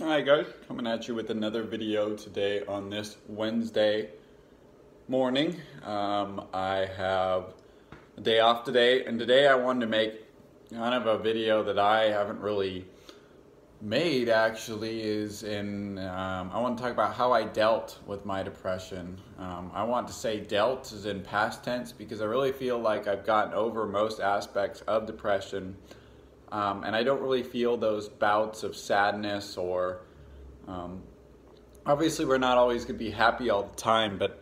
Alright guys, coming at you with another video today on this Wednesday morning. Um, I have a day off today and today I wanted to make kind of a video that I haven't really made actually is in, um, I want to talk about how I dealt with my depression. Um, I want to say dealt is in past tense because I really feel like I've gotten over most aspects of depression um, and I don't really feel those bouts of sadness or um, obviously we're not always going to be happy all the time, but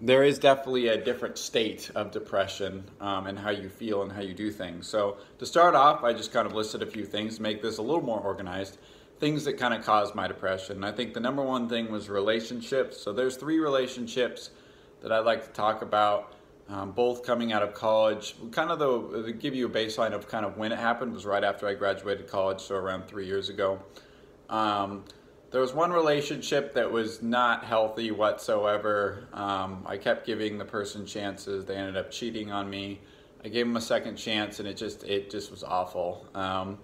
there is definitely a different state of depression um, and how you feel and how you do things. So to start off, I just kind of listed a few things to make this a little more organized. Things that kind of caused my depression. I think the number one thing was relationships. So there's three relationships that I'd like to talk about um, both coming out of college. Kind of the, to give you a baseline of kind of when it happened was right after I graduated college, so around three years ago. Um, there was one relationship that was not healthy whatsoever. Um, I kept giving the person chances. They ended up cheating on me. I gave them a second chance, and it just it just was awful. Um,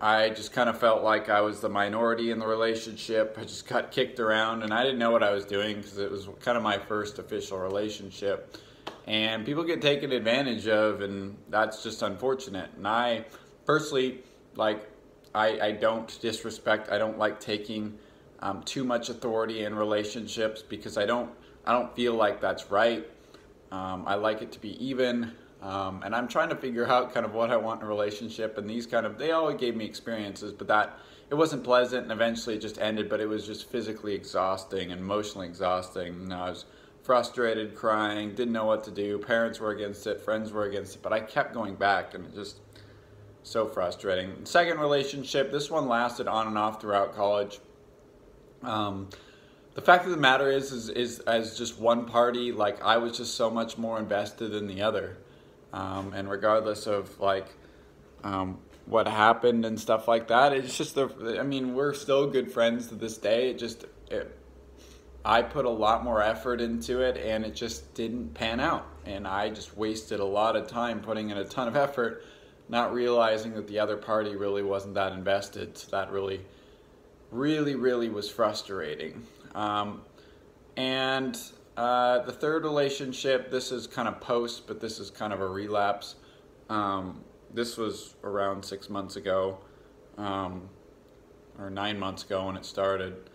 I just kind of felt like I was the minority in the relationship. I just got kicked around, and I didn't know what I was doing because it was kind of my first official relationship and people get taken advantage of and that's just unfortunate. And i personally like i, I don't disrespect i don't like taking um, too much authority in relationships because i don't i don't feel like that's right. Um, i like it to be even. Um, and i'm trying to figure out kind of what i want in a relationship and these kind of they all gave me experiences but that it wasn't pleasant and eventually it just ended but it was just physically exhausting and emotionally exhausting. And i was frustrated, crying, didn't know what to do. Parents were against it, friends were against it, but I kept going back and it just so frustrating. Second relationship, this one lasted on and off throughout college. Um, the fact of the matter is, is, is, as just one party, like I was just so much more invested than the other. Um, and regardless of like um, what happened and stuff like that, it's just the, I mean, we're still good friends to this day. It just, it, I put a lot more effort into it and it just didn't pan out. And I just wasted a lot of time putting in a ton of effort, not realizing that the other party really wasn't that invested. So that really, really, really was frustrating. Um, and uh, the third relationship, this is kind of post, but this is kind of a relapse. Um, this was around six months ago, um, or nine months ago when it started.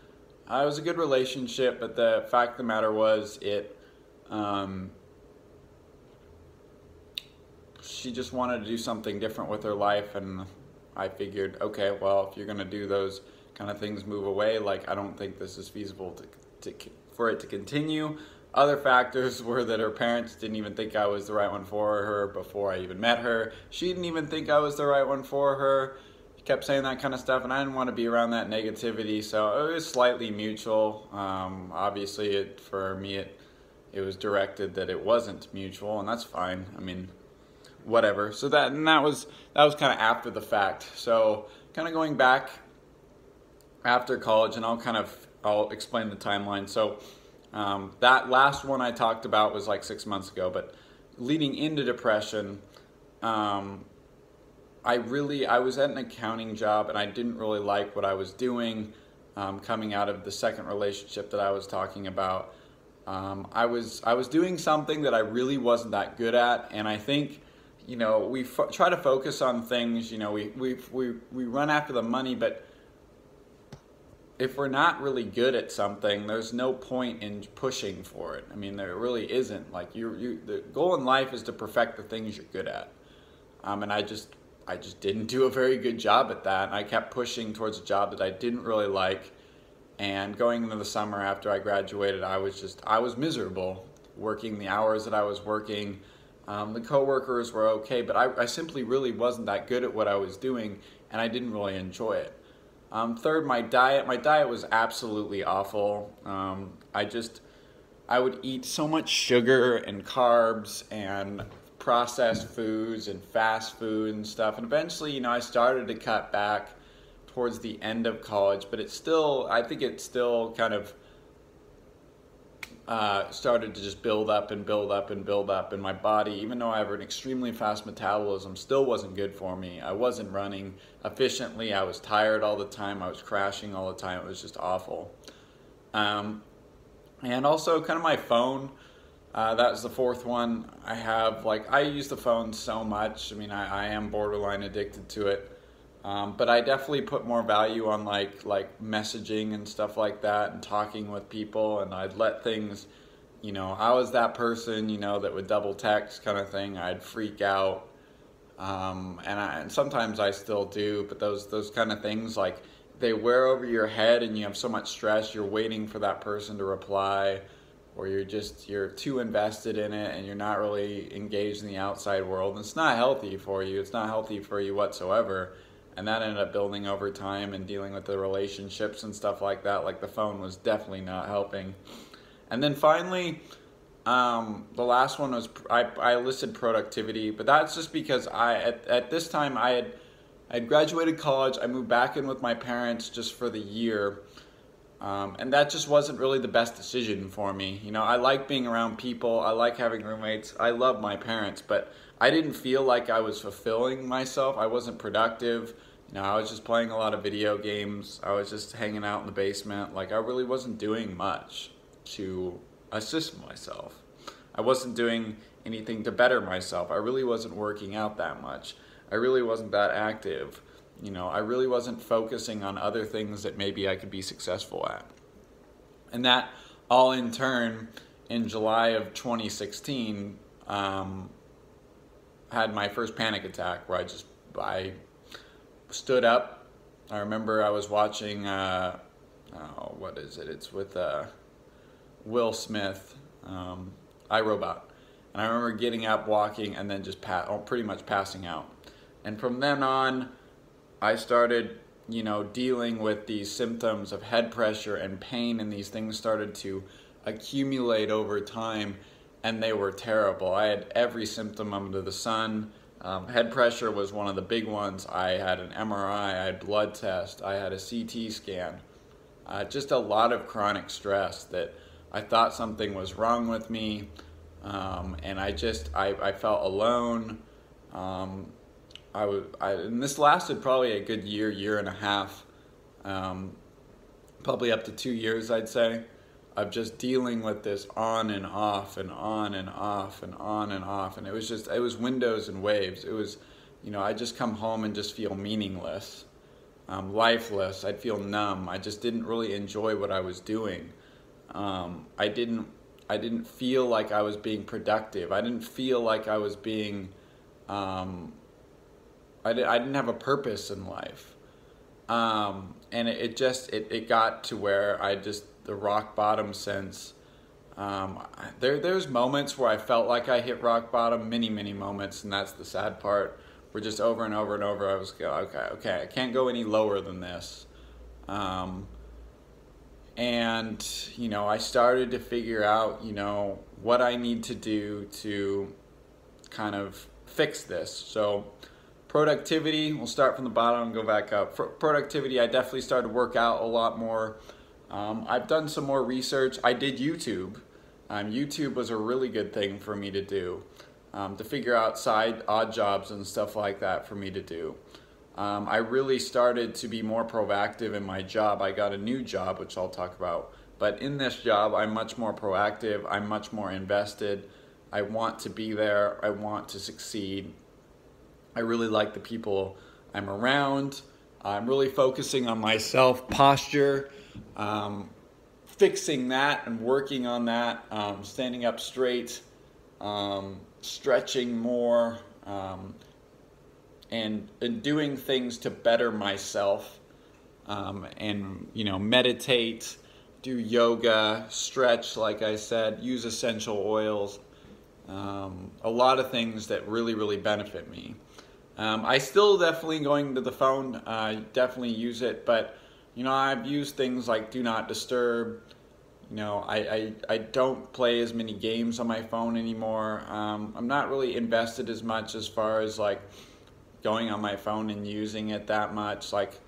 Uh, it was a good relationship, but the fact of the matter was, it. Um, she just wanted to do something different with her life, and I figured, okay, well, if you're gonna do those kind of things, move away. Like, I don't think this is feasible to, to for it to continue. Other factors were that her parents didn't even think I was the right one for her before I even met her. She didn't even think I was the right one for her kept saying that kind of stuff, and I didn't want to be around that negativity. So it was slightly mutual. Um, obviously, it, for me, it it was directed that it wasn't mutual, and that's fine. I mean, whatever. So that and that was that was kind of after the fact. So kind of going back after college, and I'll kind of I'll explain the timeline. So um, that last one I talked about was like six months ago, but leading into depression. Um, I really, I was at an accounting job and I didn't really like what I was doing um, coming out of the second relationship that I was talking about. Um, I was I was doing something that I really wasn't that good at, and I think, you know, we try to focus on things. You know, we we we we run after the money, but if we're not really good at something, there's no point in pushing for it. I mean, there really isn't. Like you, you, the goal in life is to perfect the things you're good at. Um, and I just I just didn't do a very good job at that. And I kept pushing towards a job that I didn't really like. And going into the summer after I graduated, I was just, I was miserable working the hours that I was working. Um, the coworkers were okay, but I, I, simply really wasn't that good at what I was doing, and I didn't really enjoy it. Um, third, my diet. My diet was absolutely awful. Um, I just, I would eat so much sugar and carbs and processed foods and fast food and stuff. And eventually, you know, I started to cut back towards the end of college, but it's still, I think it still kind of uh, started to just build up and build up and build up in my body. Even though I have an extremely fast metabolism, still wasn't good for me. I wasn't running efficiently. I was tired all the time. I was crashing all the time. It was just awful. Um, and also, kind of my phone. Uh, that was the fourth one. I have like I use the phone so much. I mean, I, I am borderline addicted to it. Um, but I definitely put more value on like like messaging and stuff like that, and talking with people. And I'd let things, you know, I was that person, you know, that would double text kind of thing. I'd freak out, um, and, I, and sometimes I still do. But those those kind of things like they wear over your head, and you have so much stress. You're waiting for that person to reply, or you're just you're too invested in it, and you're not really engaged in the outside world. It's not healthy for you. It's not healthy for you whatsoever and that ended up building over time and dealing with the relationships and stuff like that like the phone was definitely not helping and then finally um, the last one was I, I listed productivity but that's just because i at, at this time i had i had graduated college i moved back in with my parents just for the year um, and that just wasn't really the best decision for me you know i like being around people i like having roommates i love my parents but I didn't feel like I was fulfilling myself. I wasn't productive. You know, I was just playing a lot of video games. I was just hanging out in the basement. Like I really wasn't doing much to assist myself. I wasn't doing anything to better myself. I really wasn't working out that much. I really wasn't that active. You know, I really wasn't focusing on other things that maybe I could be successful at. And that all in turn, in July of 2016, um, had my first panic attack where I just I stood up. I remember I was watching uh, oh, what is it? It's with uh, Will Smith, um, I, Robot, and I remember getting up, walking, and then just pa- oh, pretty much passing out. And from then on, I started, you know, dealing with these symptoms of head pressure and pain, and these things started to accumulate over time and they were terrible. I had every symptom under the sun. Um, head pressure was one of the big ones. I had an MRI, I had blood test, I had a CT scan. Uh, just a lot of chronic stress that I thought something was wrong with me, um, and I just I, I felt alone. Um, I was I, and this lasted probably a good year, year and a half, um, probably up to two years, I'd say of just dealing with this on and off and on and off and on and off. And it was just it was windows and waves. It was you know i just come home and just feel meaningless um, lifeless. I'd feel numb. I just didn't really enjoy what i was doing. Um, i didn't i didn't feel like i was being productive. I didn't feel like i was being um, I, di- I didn't have a purpose in life um, and it, it just it, it got to where i just the rock bottom sense. Um, there, there's moments where I felt like I hit rock bottom, many, many moments, and that's the sad part. Where just over and over and over, I was go, okay, okay, I can't go any lower than this. Um, and you know, I started to figure out, you know, what I need to do to kind of fix this. So, productivity, we'll start from the bottom and go back up. For productivity, I definitely started to work out a lot more. Um, I've done some more research. I did YouTube. Um, YouTube was a really good thing for me to do, um, to figure out side odd jobs and stuff like that for me to do. Um, I really started to be more proactive in my job. I got a new job, which I'll talk about. But in this job, I'm much more proactive. I'm much more invested. I want to be there. I want to succeed. I really like the people I'm around. I'm really focusing on myself, posture, um, fixing that and working on that, um, standing up straight, um, stretching more, um, and, and doing things to better myself, um, and you know meditate, do yoga, stretch, like I said, use essential oils, um, a lot of things that really really benefit me. I still definitely going to the phone, uh, definitely use it, but you know, I've used things like Do Not Disturb. You know, I, I, I don't play as many games on my phone anymore. Um, I'm not really invested as much as far as like going on my phone and using it that much. Like,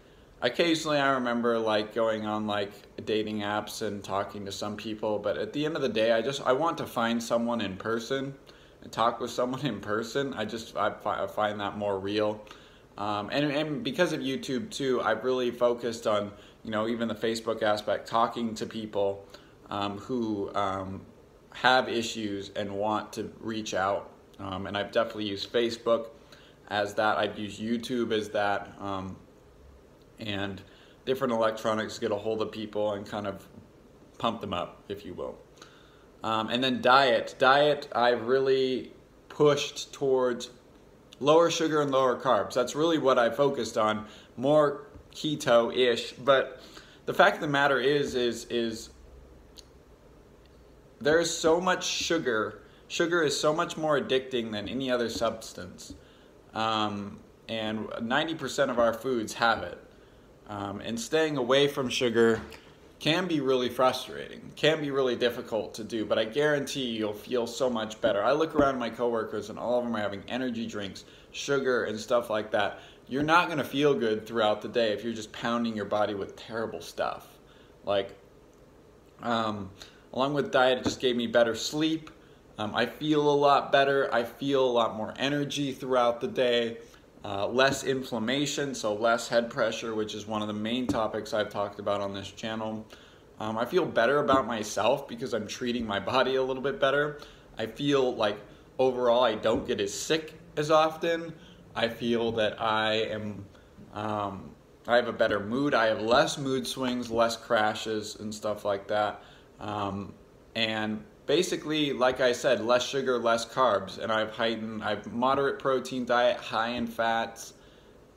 occasionally I remember like going on like dating apps and talking to some people, but at the end of the day, I just I want to find someone in person talk with someone in person. I just I, fi- I find that more real. Um, and, and because of YouTube too, I've really focused on, you know, even the Facebook aspect, talking to people um, who um, have issues and want to reach out. Um, and I've definitely used Facebook as that. I've used YouTube as that. Um, and different electronics get a hold of people and kind of pump them up, if you will. Um, and then diet. Diet, I've really pushed towards lower sugar and lower carbs. That's really what I focused on, more keto-ish. But the fact of the matter is, is, is there's so much sugar. Sugar is so much more addicting than any other substance. Um, and 90% of our foods have it. Um, and staying away from sugar can be really frustrating, can be really difficult to do, but I guarantee you'll feel so much better. I look around my coworkers and all of them are having energy drinks, sugar, and stuff like that. You're not going to feel good throughout the day if you're just pounding your body with terrible stuff. Like, um, along with diet, it just gave me better sleep. Um, I feel a lot better. I feel a lot more energy throughout the day. Uh, less inflammation, so less head pressure, which is one of the main topics I've talked about on this channel. Um, I feel better about myself because I'm treating my body a little bit better. I feel like overall I don't get as sick as often. I feel that I am, um, I have a better mood. I have less mood swings, less crashes, and stuff like that. Um, and basically, like I said, less sugar, less carbs, and I've heightened. I've moderate protein diet, high in fats.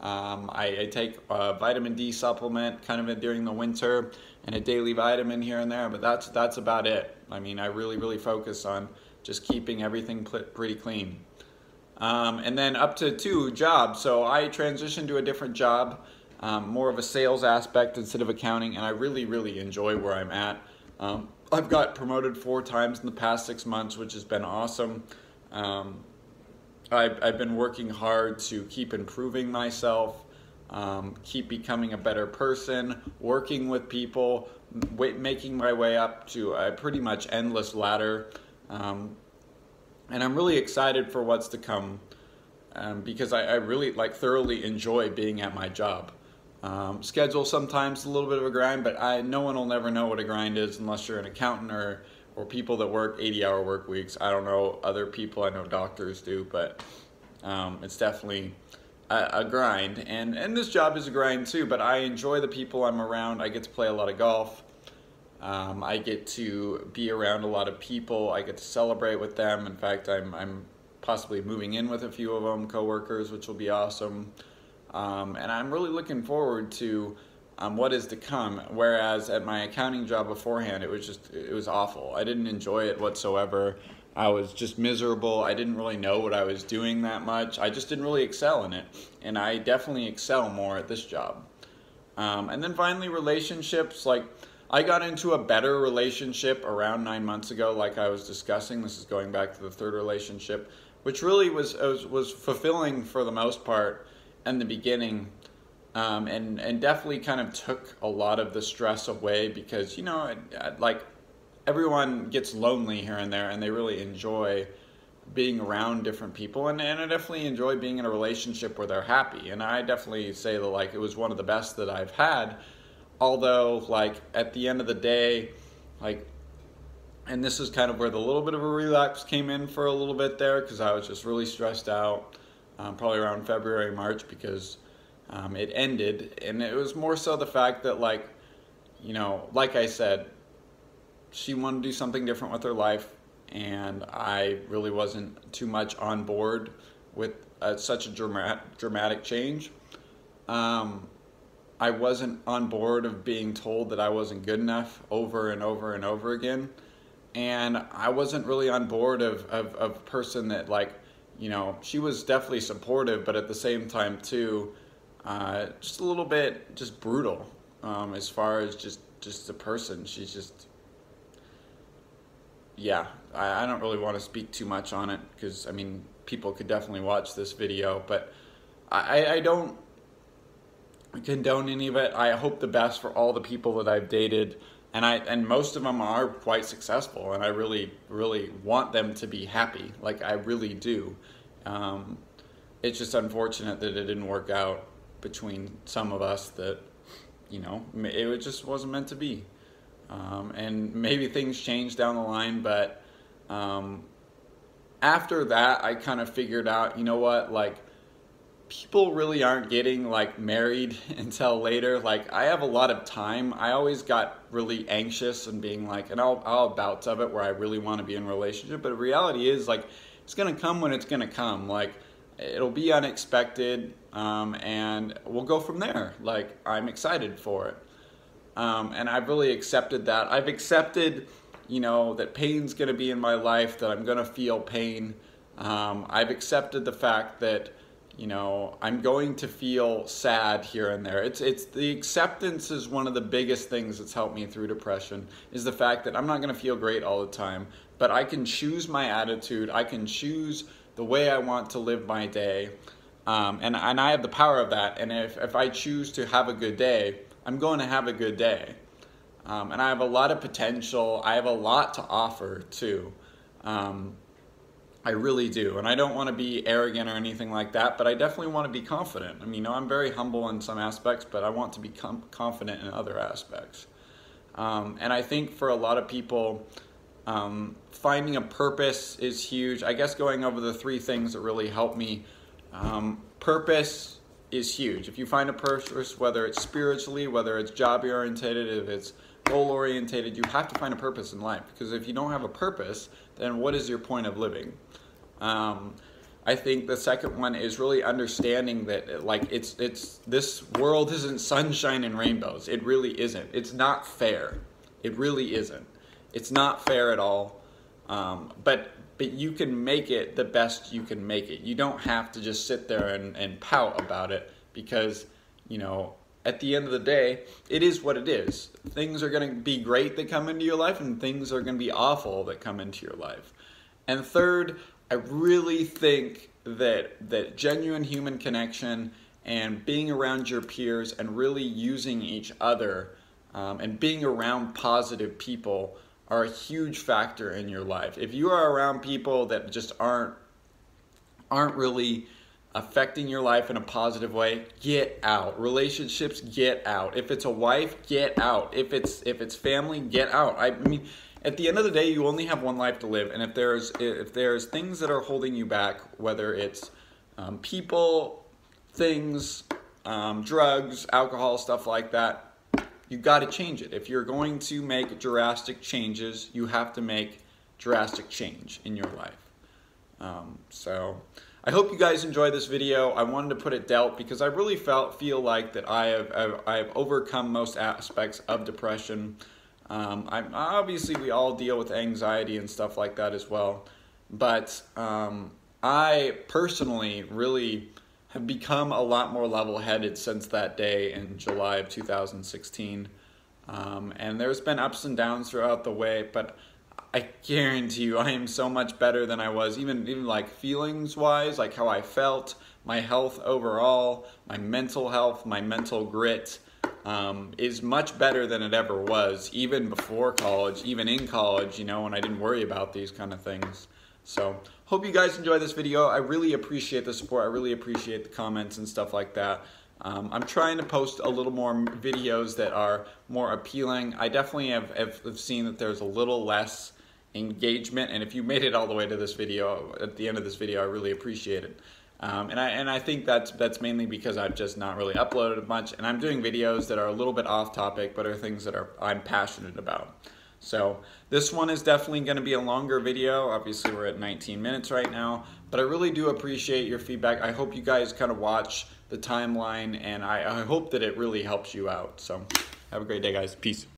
Um, I, I, take a vitamin D supplement kind of during the winter, and a daily vitamin here and there. But that's that's about it. I mean, I really really focus on just keeping everything pretty clean. Um, and then up to two jobs. So I transitioned to a different job, um, more of a sales aspect instead of accounting, and I really really enjoy where I'm at. I've got promoted four times in the past six months, which has been awesome. Um, I've, I've, been working hard to keep improving myself, um, keep becoming a better person, working with people, making my way up to a pretty much endless ladder. Um, and I'm really excited for what's to come um, because I, I really like thoroughly enjoy being at my job. Um, schedule sometimes a little bit of a grind, but I no one will never know what a grind is unless you're an accountant or or people that work 80 hour work weeks. I don't know other people. I know doctors do, but um, it's definitely a, a, grind. And and this job is a grind too. But I enjoy the people I'm around. I get to play a lot of golf. Um, I get to be around a lot of people. I get to celebrate with them. In fact, I'm I'm possibly moving in with a few of them, coworkers, which will be awesome. Um, and I'm really looking forward to um, what is to come. Whereas at my accounting job beforehand, it was just, it was awful. I didn't enjoy it whatsoever. I was just miserable. I didn't really know what I was doing that much. I just didn't really excel in it. And I definitely excel more at this job. Um, and then finally, relationships. Like, I got into a better relationship around nine months ago, like I was discussing. This is going back to the third relationship, which really was, was, was fulfilling for the most part in the beginning um, and and definitely kind of took a lot of the stress away because you know like everyone gets lonely here and there and they really enjoy being around different people and, and I definitely enjoy being in a relationship where they're happy and I definitely say that like it was one of the best that I've had although like at the end of the day like and this is kind of where the little bit of a relapse came in for a little bit there because I was just really stressed out um, probably around February, March, because um, it ended. And it was more so the fact that, like, you know, like I said, she wanted to do something different with her life, and I really wasn't too much on board with uh, such a dramatic, dramatic change. Um, I wasn't on board of being told that I wasn't good enough over and over and over again. And I wasn't really on board of, of, of a person that like you know, she was definitely supportive, but at the same time too, uh, just a little bit just brutal um, as far as just just the person. She's just, yeah. I, I don't really want to speak too much on it because I mean people could definitely watch this video, but I, I don't condone any of it. I hope the best for all the people that I've dated. And I and most of them are quite successful, and I really really want them to be happy. Like I really do. Um, it's just unfortunate that it didn't work out between some of us that you know it just wasn't meant to be. Um, and maybe things change down the line, but um, after that, I kind of figured out, you know what, like people really aren't getting like married until later. Like I have a lot of time. I always got really anxious and being like, and I'll, bouts of it where I really want to be in a relationship. But the reality is like, it's going to come when it's going to come. Like it'll be unexpected. Um, and we'll go from there. Like I'm excited for it. Um, and I've really accepted that. I've accepted, you know, that pain's going to be in my life, that I'm going to feel pain. Um, I've accepted the fact that, you know, I'm going to feel sad here and there. It's it's the acceptance is one of the biggest things that's helped me through depression is the fact that I'm not going to feel great all the time, but I can choose my attitude. I can choose the way I want to live my day. Um, and, and I have the power of that. And if, if I choose to have a good day, I'm going to have a good day. Um, and I have a lot of potential. I have a lot to offer too. Um, I really do. And I don't want to be arrogant or anything like that, but I definitely want to be confident. I mean, I'm very humble in some aspects, but I want to be confident in other aspects. Um, and I think for a lot of people, um, finding a purpose is huge. I guess going over the three things that really helped me. Um, purpose is huge. If you find a purpose, whether it's spiritually, whether it's job orientated, if it's goal orientated, you have to find a purpose in life. Because if you don't have a purpose, then what is your point of living? Um, I think the second one is really understanding that like it's it's this world isn't sunshine and rainbows. It really isn't. It's not fair. It really isn't. It's not fair at all. Um, but but you can make it the best you can make it. You don't have to just sit there and, and pout about it because, you know, at the end of the day, it is what it is. Things are going to be great that come into your life, and things are going to be awful that come into your life. And third, I really think that that genuine human connection and being around your peers and really using each other um, and being around positive people are a huge factor in your life. If you are around people that just aren't aren't really affecting your life in a positive way, get out. Relationships, get out. If it's a wife, get out. If it's if it's family, get out. I mean, at the end of the day, you only have one life to live, and if there's if there's things that are holding you back, whether it's um, people, things, um, drugs, alcohol, stuff like that, you got to change it. If you're going to make drastic changes, you have to make drastic change in your life. Um, so I hope you guys enjoyed this video. I wanted to put it dealt because I really felt feel like that I have I've, I have overcome most aspects of depression. Um, I'm, obviously, we all deal with anxiety and stuff like that as well. But um, I personally really have become a lot more level headed since that day in July of 2016. Um, and there's been ups and downs throughout the way, but I guarantee you I am so much better than I was, even, even like feelings wise, like how I felt, my health overall, my mental health, my mental grit. Um, is much better than it ever was, even before college, even in college, you know, when I didn't worry about these kind of things. So hope you guys enjoy this video. I really appreciate the support. I really appreciate the comments and stuff like that. Um, I'm trying to post a little more videos that are more appealing. I definitely have, have, seen that there's a little less engagement and if you made it all the way to this video, at the end of this video, I really appreciate it. Um, and I and I think that's that's mainly because I've just not really uploaded much, and I'm doing videos that are a little bit off topic, but are things that are I'm passionate about. So this one is definitely going to be a longer video. Obviously, we're at 19 minutes right now, but I really do appreciate your feedback. I hope you guys kind of watch the timeline, and I, I hope that it really helps you out. So have a great day, guys. Peace.